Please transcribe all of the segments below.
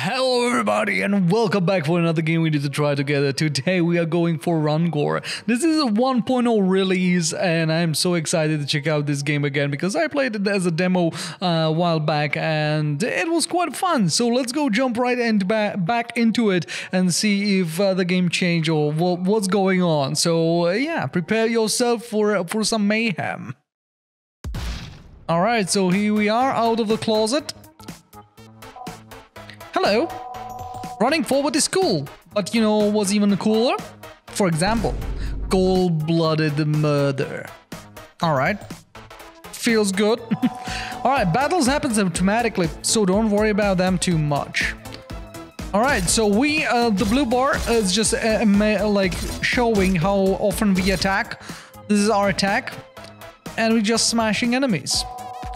Hello everybody and welcome back for another game we need to try together. Today we are going for Rungore. This is a 1.0 release and I'm so excited to check out this game again because I played it as a demo uh, a while back and it was quite fun. So let's go jump right and ba back into it and see if uh, the game changed or what's going on. So uh, yeah, prepare yourself for, for some mayhem. Alright, so here we are out of the closet. Hello. Running forward is cool, but you know what's even cooler? For example, cold-blooded murder. Alright. Feels good. Alright, battles happen automatically, so don't worry about them too much. Alright, so we, uh, the blue bar is just uh, like showing how often we attack. This is our attack. And we're just smashing enemies.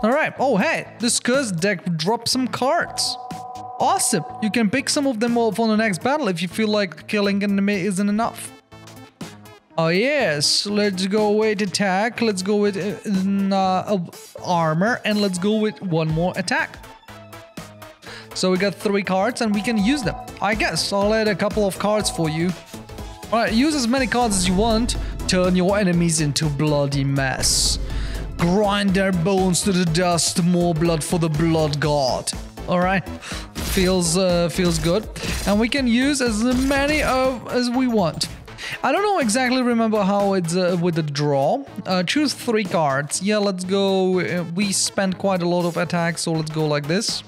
Alright, oh hey, this cursed deck dropped some cards. Awesome! You can pick some of them up for the next battle if you feel like killing an enemy isn't enough. Oh yes, let's go with attack, let's go with uh, uh, armor, and let's go with one more attack. So we got three cards and we can use them. I guess I'll add a couple of cards for you. Alright, use as many cards as you want. Turn your enemies into bloody mess. Grind their bones to the dust, more blood for the blood god. Alright feels uh, feels good, and we can use as many of as we want. I don't know exactly remember how it's uh, with the draw. Uh, choose three cards. Yeah, let's go. Uh, we spent quite a lot of attacks, so let's go like this.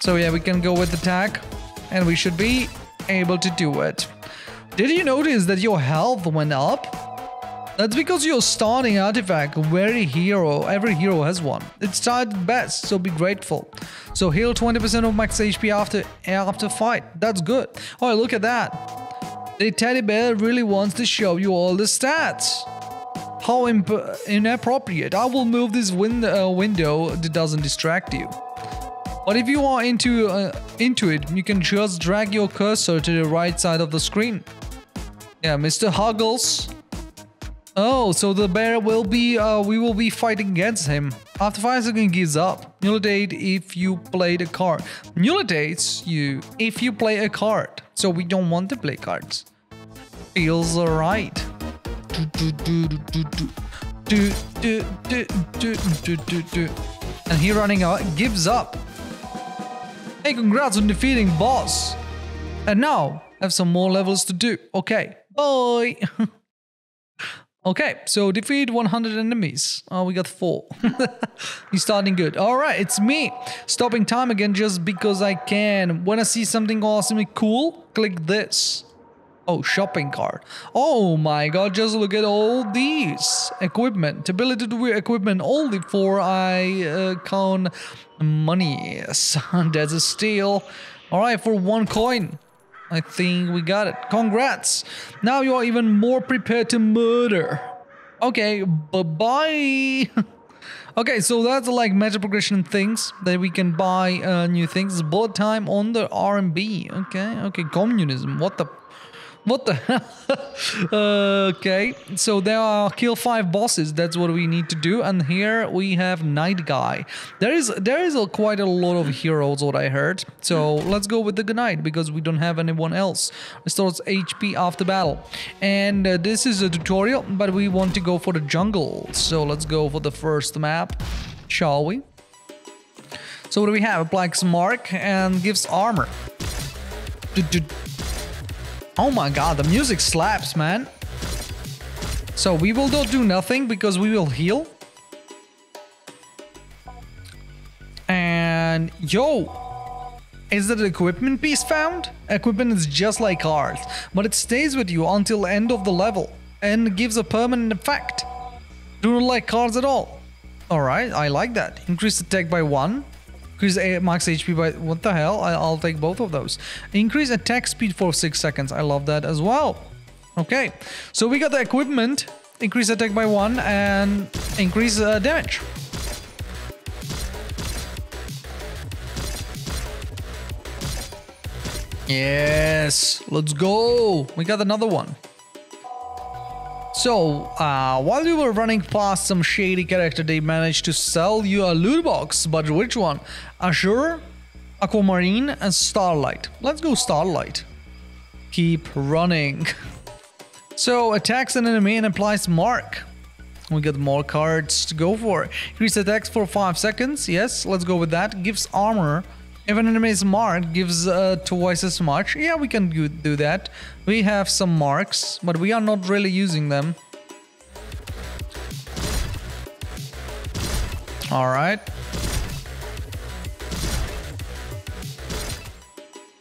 So yeah, we can go with attack, and we should be able to do it. Did you notice that your health went up? That's because you're starting artifact. Every hero, every hero has one. It started best, so be grateful. So heal 20% of max HP after after fight. That's good. Oh, look at that. The teddy bear really wants to show you all the stats. How inappropriate. I will move this win uh, window that doesn't distract you. But if you are into uh, into it, you can just drag your cursor to the right side of the screen. Yeah, Mr. Huggles. Oh, so the bear will be, uh, we will be fighting against him. After 5 seconds gives up. Nullidate if you play the card. Nullidates you if you play a card. So we don't want to play cards. Feels alright. And he running out gives up. Hey, congrats on defeating boss. And now, have some more levels to do. Okay, bye. Okay, so defeat 100 enemies. Oh, we got four. He's starting good. All right, it's me. Stopping time again just because I can. When I see something awesome and cool, click this. Oh, shopping cart. Oh my god, just look at all these. Equipment. Ability to wear equipment only for I uh, count money. That's a steal. All right, for one coin. I think we got it. Congrats! Now you are even more prepared to murder. Okay, bye-bye! okay, so that's like meta progression things that we can buy uh, new things. Bullet time on the RMB. Okay, okay, communism. What the what the hell? okay, so there are kill five bosses. That's what we need to do. And here we have Knight Guy. There is there is a, quite a lot of heroes. What I heard. So let's go with the knight because we don't have anyone else. Restores HP after battle. And uh, this is a tutorial, but we want to go for the jungle. So let's go for the first map, shall we? So what do we have? Applies mark and gives armor. Oh my god, the music slaps, man. So we will not do nothing because we will heal. And yo, is that equipment piece found? Equipment is just like cards, but it stays with you until end of the level and gives a permanent effect. Do not like cards at all. Alright, I like that. Increase attack by 1. Increase max HP by... What the hell? I, will take both of those. Increase attack speed for 6 seconds. I love that as well. Okay. So we got the equipment. Increase attack by 1 and increase uh, damage. Yes. Let's go. We got another one. So, uh, while you were running past some shady character, they managed to sell you a loot box. But which one? Azure, Aquamarine, and Starlight. Let's go Starlight. Keep running. So, attacks an enemy and applies mark. We got more cards to go for. Increase attacks for 5 seconds. Yes, let's go with that. Gives armor. If an enemy is marked, gives uh, twice as much. Yeah, we can do that. We have some marks, but we are not really using them. Alright.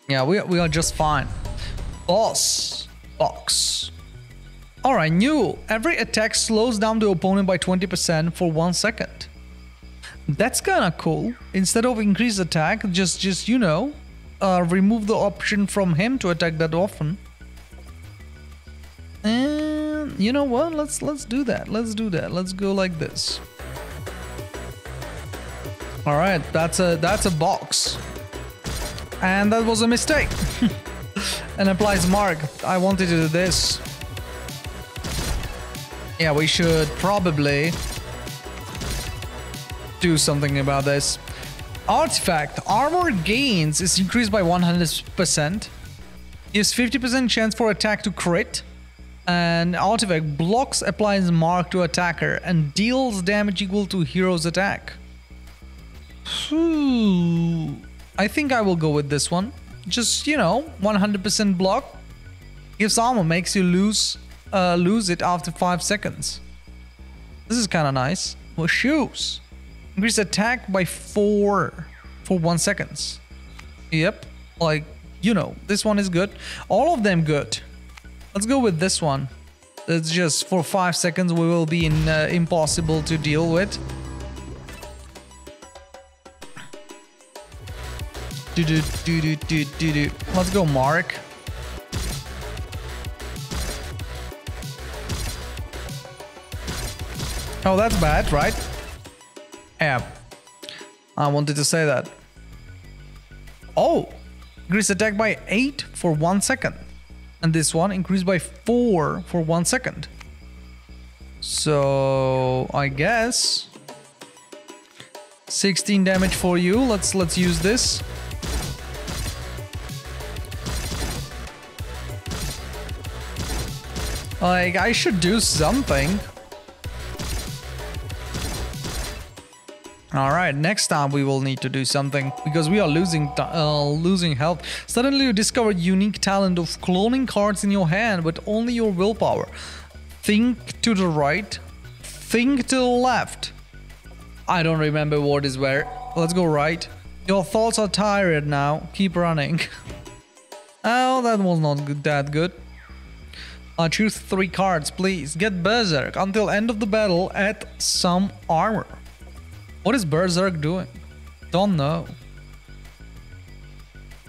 Yeah, we, we are just fine. Boss. Box. Alright, new. Every attack slows down the opponent by 20% for one second. That's kinda cool. Instead of increase attack, just, just you know, uh, remove the option from him to attack that often. And you know what? Let's let's do that. Let's do that. Let's go like this. All right, that's a that's a box, and that was a mistake. and applies mark. I wanted to do this. Yeah, we should probably do something about this. Artifact. Armor gains is increased by 100%. Gives 50% chance for attack to crit. And artifact blocks applies mark to attacker and deals damage equal to hero's attack. I think I will go with this one. Just, you know, 100% block. Gives armor, makes you lose uh, lose it after 5 seconds. This is kind of nice. Well, shoes. Increase attack by 4 for 1 seconds. Yep. Like, you know, this one is good. All of them good. Let's go with this one. It's just for 5 seconds we will be in, uh, impossible to deal with. Do do do do do do do. Let's go, Mark. Oh, that's bad, right? Yeah. I wanted to say that. Oh! Increase attack by 8 for 1 second. And this one increased by 4 for 1 second. So, I guess... 16 damage for you. Let's let's use this. Like, I should do something. All right, next time we will need to do something because we are losing uh, losing health. Suddenly you discover unique talent of cloning cards in your hand with only your willpower. Think to the right, think to the left. I don't remember what is where. Let's go right. Your thoughts are tired now. Keep running. oh, that was not good, that good. Uh, choose three cards, please. Get Berserk until end of the battle. Add some armor. What is Berserk doing? Don't know.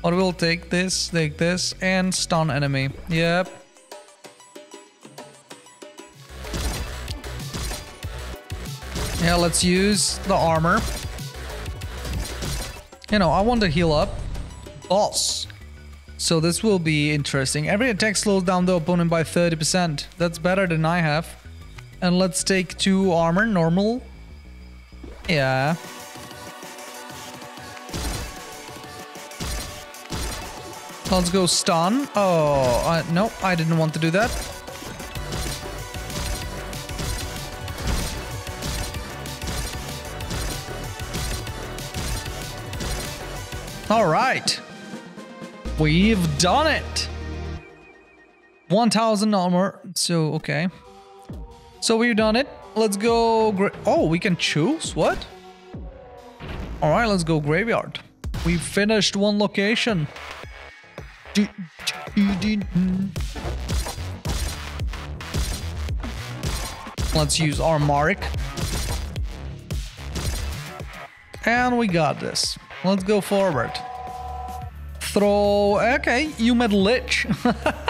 But we'll take this, take this, and stun enemy. Yep. Yeah, let's use the armor. You know, I want to heal up. Boss. So this will be interesting. Every attack slows down the opponent by 30%. That's better than I have. And let's take two armor, normal, yeah. Let's go stun. Oh, no, I didn't want to do that. All right. We've done it. 1000 armor. So, okay. So we've done it. Let's go... Oh, we can choose? What? Alright, let's go graveyard. We finished one location. Let's use our mark. And we got this. Let's go forward. Throw... Okay, you met Lich.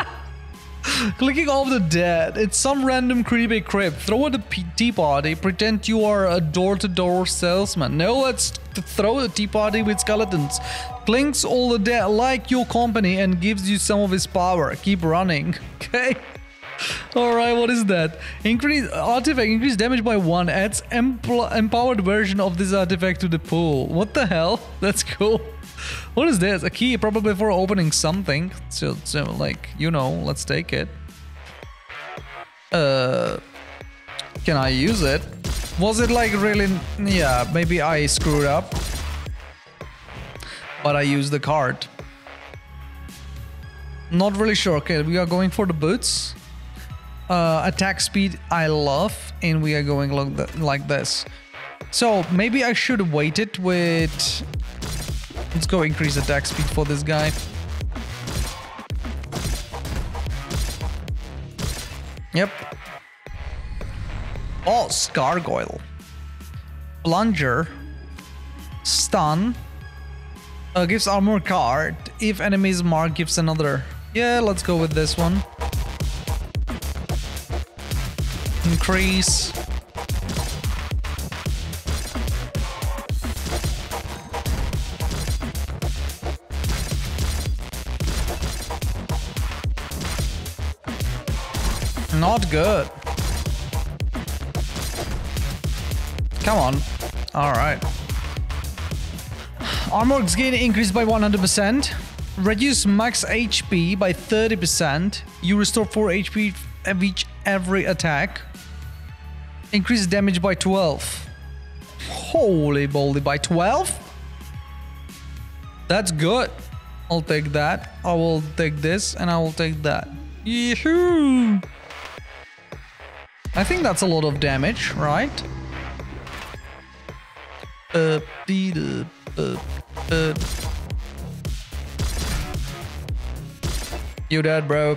Clicking off the dead. It's some random creepy crib. Throw at a tea party. Pretend you are a door-to-door -door salesman. No, let's throw a tea party with skeletons. Clinks all the dead like your company and gives you some of his power. Keep running. Okay. All right, what is that? Increase artifact increase damage by one. Adds empowered version of this artifact to the pool. What the hell? That's cool. What is this? A key, probably for opening something. So, so like you know, let's take it. Uh, can I use it? Was it like really? Yeah, maybe I screwed up. But I used the card. Not really sure. Okay, we are going for the boots. Uh, attack speed I love, and we are going like, like this. So maybe I should wait it with... Let's go increase attack speed for this guy. Yep. Oh, Gargoyle. Plunger. Stun. Uh, gives armor card. If enemies mark, gives another. Yeah, let's go with this one. Increase. Not good. Come on. All right. Armor gain increased by 100%. Reduce max HP by 30%. You restore 4 HP of each every attack. Increase damage by 12. Holy moly, by 12? That's good. I'll take that. I will take this and I will take that. Yahoo! I think that's a lot of damage, right? Uh, uh, uh, you dead, bro.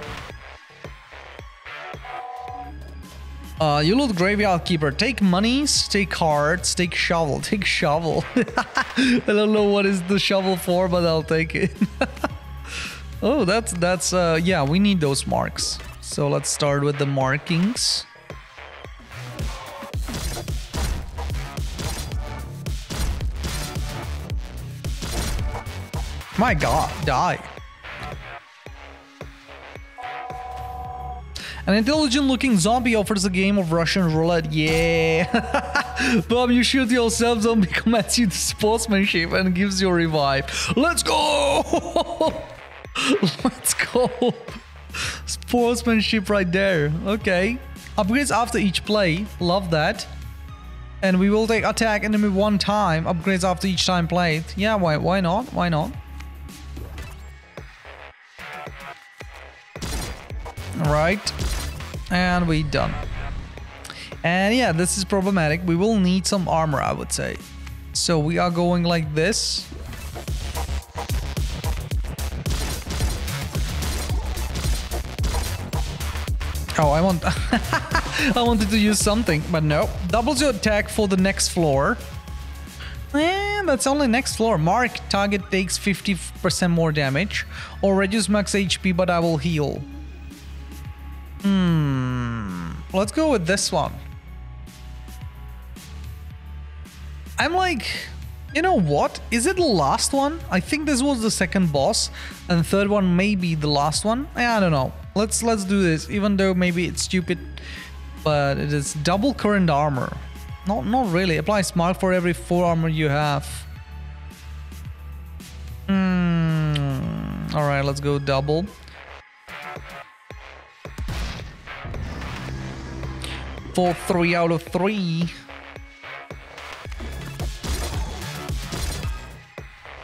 Uh, you loot graveyard keeper. Take monies, take cards, take shovel, take shovel. I don't know what is the shovel for, but I'll take it. oh, that's that's uh yeah, we need those marks. So let's start with the markings. My god, die. An intelligent looking zombie offers a game of Russian roulette. Yeah. Bob, you shoot yourself, zombie commands you to sportsmanship and gives you a revive. Let's go! Let's go. Sportsmanship right there. Okay. Upgrades after each play. Love that. And we will take attack enemy one time. Upgrades after each time played. Yeah, why, why not? Why not? Right. And we done. And yeah, this is problematic. We will need some armor, I would say. So we are going like this. Oh, I want... I wanted to use something, but no. Doubles your attack for the next floor. That's only next floor. Mark target takes 50% more damage. Or reduce max HP, but I will heal. Hmm. Let's go with this one. I'm like, you know what? Is it the last one? I think this was the second boss, and the third one may be the last one. I don't know. Let's let's do this, even though maybe it's stupid, but it is double current armor. Not not really. Apply smart for every four armor you have. Hmm. All right, let's go double. For three out of three.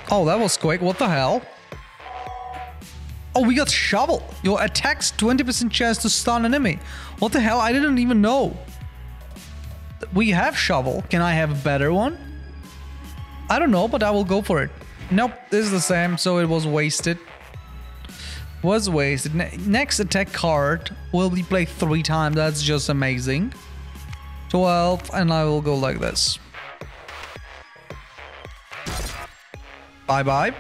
Oh, that was quick. What the hell? Oh, we got shovel. Your attacks 20% chance to stun an enemy. What the hell? I didn't even know. We have shovel. Can I have a better one? I don't know, but I will go for it. Nope, this is the same, so it was wasted. Was wasted. Ne next attack card will be played three times. That's just amazing. 12, and I will go like this. Bye-bye.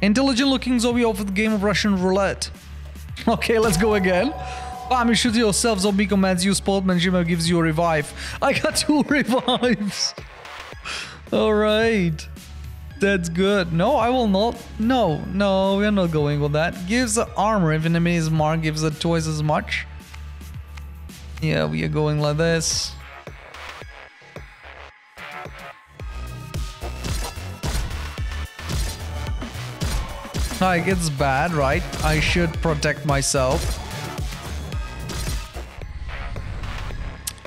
Intelligent looking zombie of the game of Russian roulette. Okay, let's go again. Bam, you shoot yourself, zombie commands you, sportsmanship gives you a revive. I got two revives. Alright. That's good. No, I will not. No, no, we're not going with that. Gives the armor if enemy is marked, gives it twice as much. Yeah, we are going like this. Ah, like, it's bad, right? I should protect myself.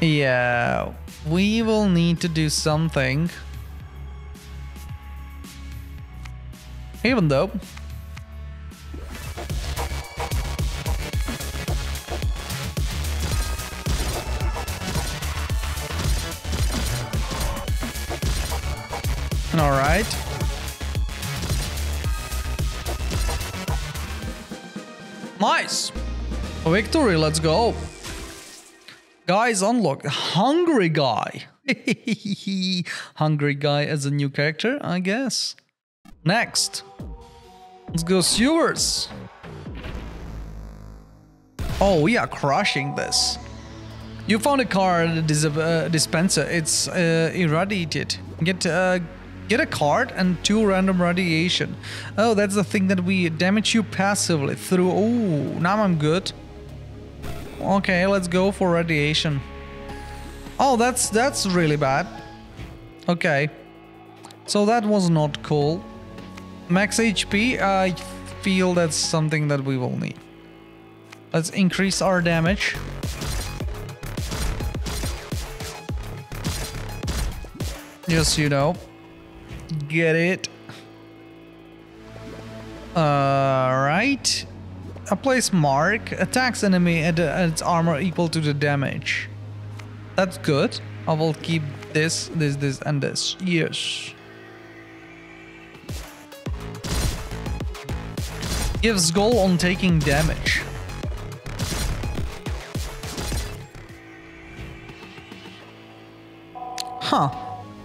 Yeah, we will need to do something. Even though... Alright. Nice! Victory, let's go! Guys, unlock Hungry Guy! Hungry Guy as a new character, I guess. Next. Let's go sewers. Oh, we are crushing this. You found a card dis uh, dispenser. It's uh, irradiated. Get uh, get a card and two random radiation. Oh, that's the thing that we damage you passively through. Oh, now I'm good. Okay, let's go for radiation. Oh, that's that's really bad. Okay. So that was not cool. Max HP, I feel that's something that we will need. Let's increase our damage. Just you know. Get it. Alright. A place mark attacks enemy at, at its armor equal to the damage. That's good. I will keep this, this, this, and this. Yes. Gives goal on taking damage. Huh.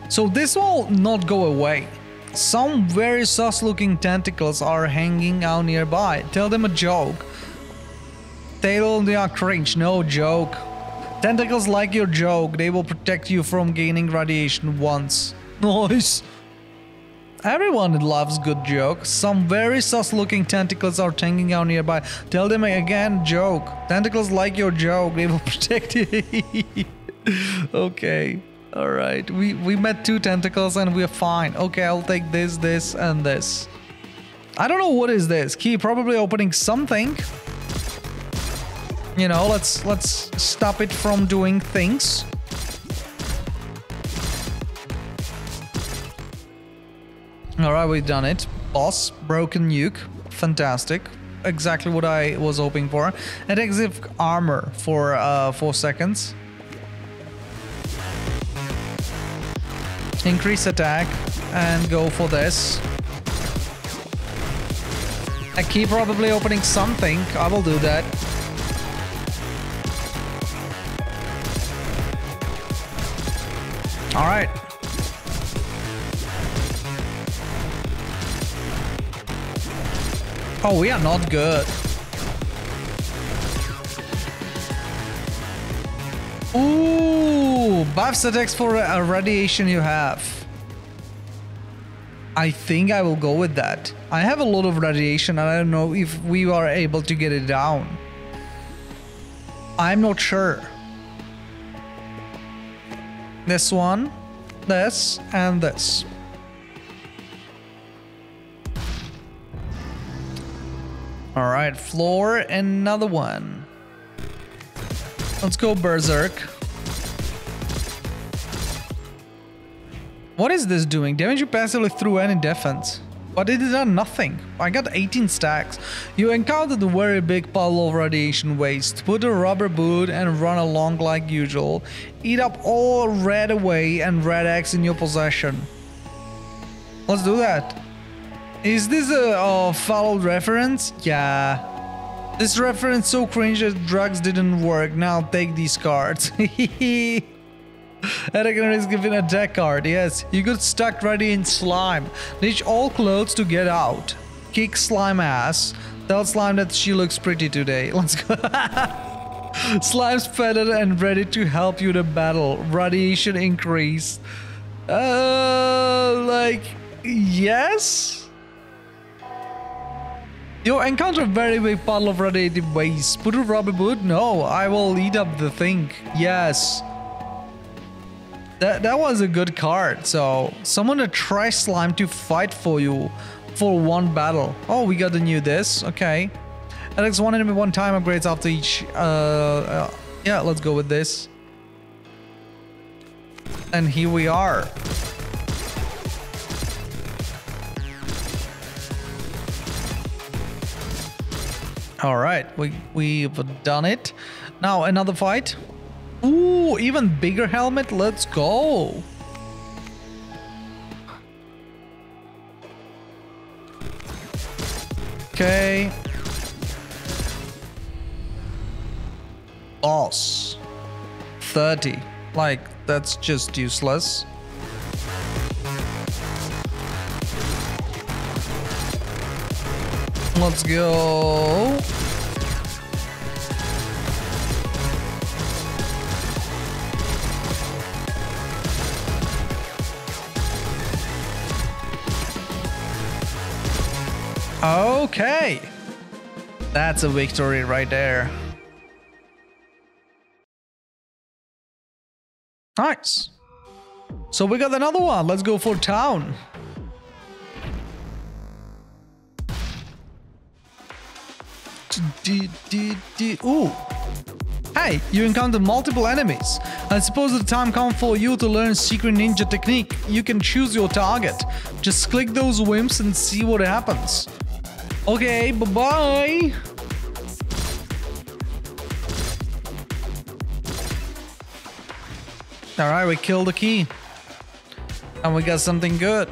So this will not go away. Some very sus looking tentacles are hanging out nearby. Tell them a joke. Tell they are cringe, no joke. Tentacles like your joke, they will protect you from gaining radiation once. Nice. Everyone loves good jokes. Some very sus looking tentacles are hanging out nearby. Tell them again, joke. Tentacles like your joke, they will protect you. okay. Alright. We, we met two tentacles and we're fine. Okay, I'll take this, this, and this. I don't know what is this. Key probably opening something. You know, let's let's stop it from doing things. Alright, we've done it. Boss, broken nuke. Fantastic. Exactly what I was hoping for. Adhesive armor for uh, 4 seconds. Increase attack and go for this. I keep probably opening something. I will do that. Alright. Oh, we are not good. Ooh, buffs attacks for a radiation you have. I think I will go with that. I have a lot of radiation and I don't know if we are able to get it down. I'm not sure. This one, this, and this. All right, floor, another one. Let's go Berserk. What is this doing? Damage you passively through any defense. But it did nothing. I got 18 stacks. You encountered a very big pile of radiation waste. Put a rubber boot and run along like usual. Eat up all RadAway and Rad-X in your possession. Let's do that. Is this a, a foul reference? Yeah. This reference so cringe that drugs didn't work. Now take these cards. Aragorn is given a deck card. Yes, you got stuck ready in slime. Ditch all clothes to get out. Kick slime ass. Tell slime that she looks pretty today. Let's go. Slime's feathered and ready to help you to battle. Radiation increase. Uh, like yes. You encounter a very big puddle of radiative waste. Put a rubber boot? No, I will eat up the thing. Yes. That, that was a good card. So, summon a trash slime to fight for you for one battle. Oh, we got a new this. Okay. Alex, one enemy, one time upgrades after each. Uh, uh, yeah, let's go with this. And here we are. All right, we, we've done it. Now another fight. Ooh, even bigger helmet. Let's go. Okay. Boss. 30. Like, that's just useless. Let's go. Okay. That's a victory right there. Nice. So we got another one. Let's go for town. Ooh. Hey, you encounter multiple enemies. I suppose the time comes for you to learn secret ninja technique. You can choose your target. Just click those wimps and see what happens. Okay, bye-bye. Alright, we killed the key. And we got something good.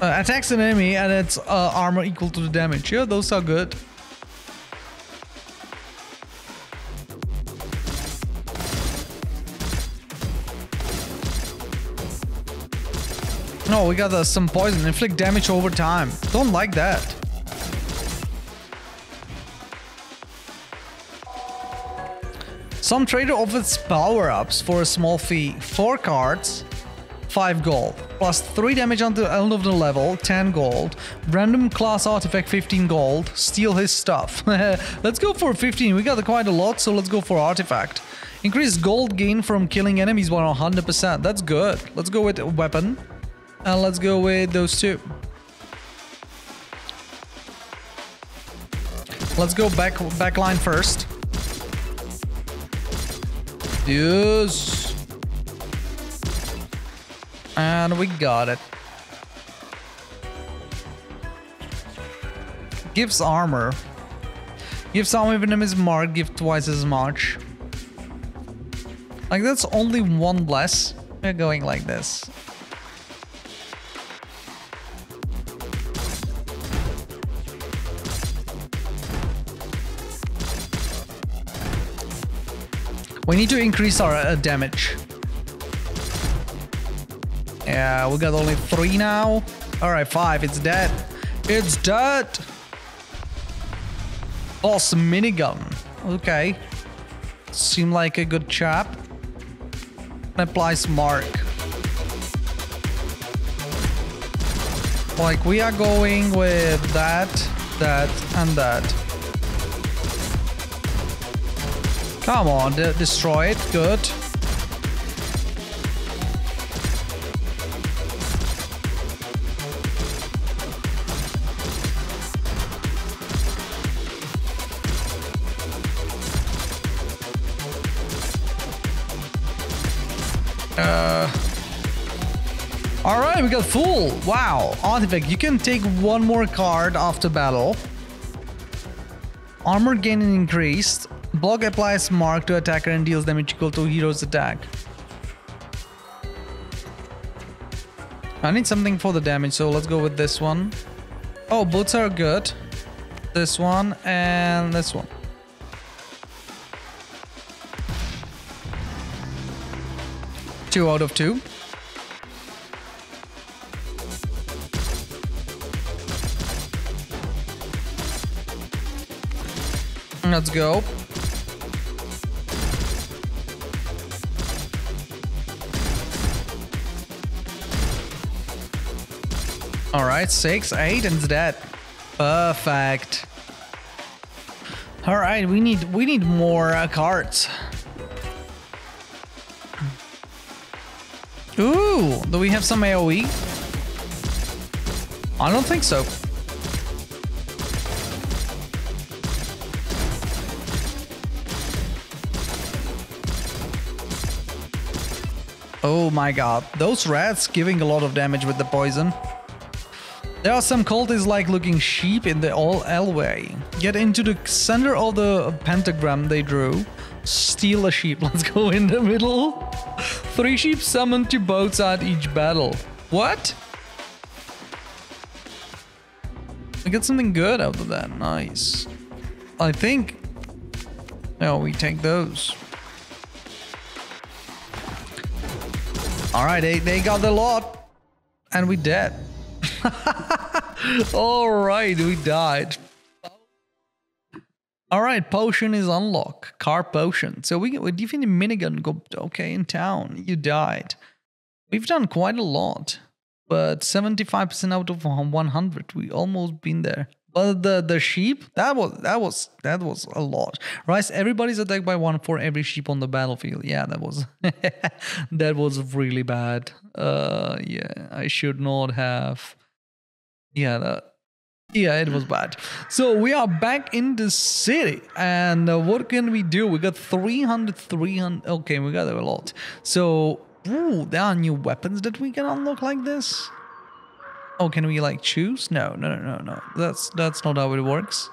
Uh, attacks an enemy and its uh, armor equal to the damage. Yeah, those are good. No, we got uh, some poison. Inflict damage over time. Don't like that. Some trader offers power-ups for a small fee. 4 cards, 5 gold. Plus 3 damage until the end of the level, 10 gold. Random class artifact, 15 gold. Steal his stuff. let's go for 15. We got quite a lot, so let's go for artifact. Increase gold gain from killing enemies by 100%. That's good. Let's go with weapon. And let's go with those two. Let's go back back line first. Yes. And we got it. Gives armor. Gives armor even is marked, give twice as much. Like that's only one less. We're going like this. We need to increase our uh, damage. Yeah, we got only three now. All right, five. It's dead. It's dead. Boss minigun. Okay. Seem like a good chap. Applies mark. Like we are going with that, that, and that. Come on, de destroy it. Good. Uh, all right, we got full. Wow, artifact. You can take one more card after battle. Armor gain increased. Block applies mark to attacker and deals damage equal to hero's attack. I need something for the damage, so let's go with this one. Oh, boots are good. This one and this one. Two out of two. Let's go. All right, six, eight, and dead. Perfect. All right, we need we need more uh, cards. Ooh, do we have some AoE? I don't think so. Oh my god, those rats giving a lot of damage with the poison. There are some cultists like looking sheep in the all alleyway. Get into the center of the pentagram they drew. Steal a sheep. Let's go in the middle. Three sheep summoned to boats at each battle. What? I get something good out of that. Nice. I think... No, we take those. Alright, they, they got the lot. And we dead. Alright, we died. Alright, potion is unlocked. Car potion. So we, we defeat the minigun. Go, okay, in town. You died. We've done quite a lot. But 75% out of 100. We almost been there. But the the sheep that was that was that was a lot. Right? Everybody's attacked by one for every sheep on the battlefield. Yeah, that was that was really bad. Uh, yeah, I should not have. Yeah, that, yeah, it was bad. So we are back in the city, and uh, what can we do? We got 300, 300. Okay, we got a lot. So, ooh, there are new weapons that we can unlock like this. Oh, can we like choose? No, no, no, no, no. That's that's not how it works.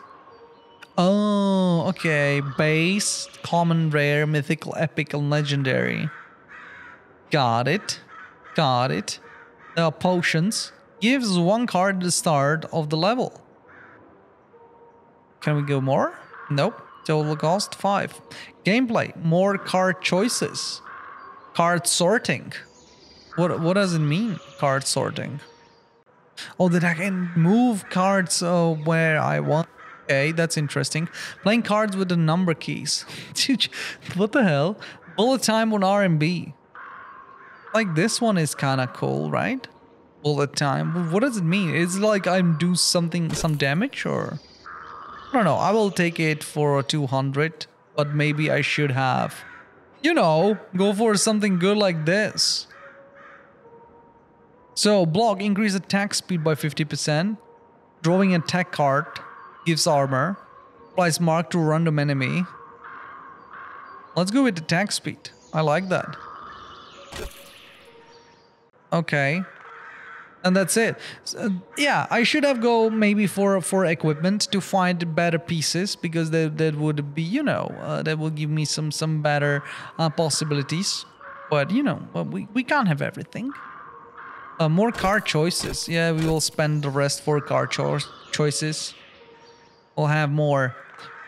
Oh, okay. Base, common, rare, mythical, epic, and legendary. Got it. Got it. There are potions. Gives one card the start of the level. Can we go more? Nope. Total cost 5. Gameplay. More card choices. Card sorting. What what does it mean, card sorting? Oh, that I can move cards uh, where I want. Okay, that's interesting. Playing cards with the number keys. what the hell? Bullet time on RMB. Like this one is kind of cool, right? Bullet time. What does it mean? Is it like I'm do something, some damage or? I don't know. I will take it for 200, but maybe I should have, you know, go for something good like this. So block increase attack speed by 50%. Drawing attack card gives armor. Applies mark to random enemy. Let's go with the attack speed. I like that. Okay. And that's it. So, yeah, I should have go maybe for for equipment to find better pieces because that that would be you know uh, that will give me some some better uh, possibilities. But you know, we we can't have everything. Uh, more car choices. Yeah, we will spend the rest for car cho choices. We'll have more.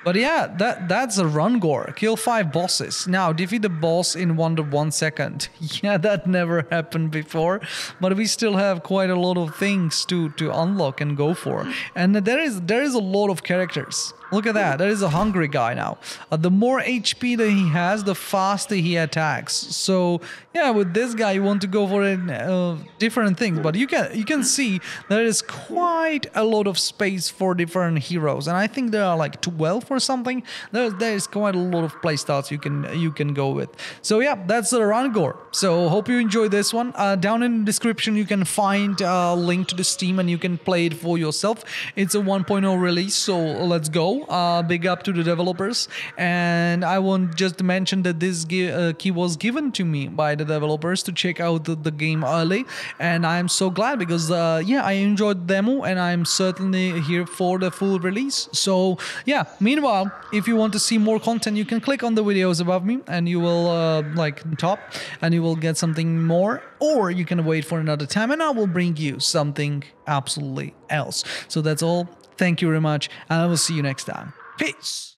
But yeah, that that's a Rungore. Kill five bosses. Now defeat the boss in one to one second. Yeah, that never happened before. But we still have quite a lot of things to to unlock and go for. And there is there is a lot of characters. Look at that. That is a hungry guy now. Uh, the more HP that he has, the faster he attacks. So yeah, with this guy, you want to go for uh, different things. But you can you can see there is quite a lot of space for different heroes, and I think there are like 12 or something. There there is quite a lot of playstyles you can you can go with. So yeah, that's the Rungore. So hope you enjoy this one. Uh, down in the description, you can find a link to the Steam, and you can play it for yourself. It's a 1.0 release, so let's go. Uh, big up to the developers. And I want just mention that this uh, key was given to me by the developers to check out the, the game early. And I'm so glad because, uh, yeah, I enjoyed the demo and I'm certainly here for the full release. So, yeah, meanwhile, if you want to see more content, you can click on the videos above me and you will, uh, like, top and you will get something more. Or you can wait for another time and I will bring you something absolutely else. So that's all. Thank you very much, and I will see you next time. Peace.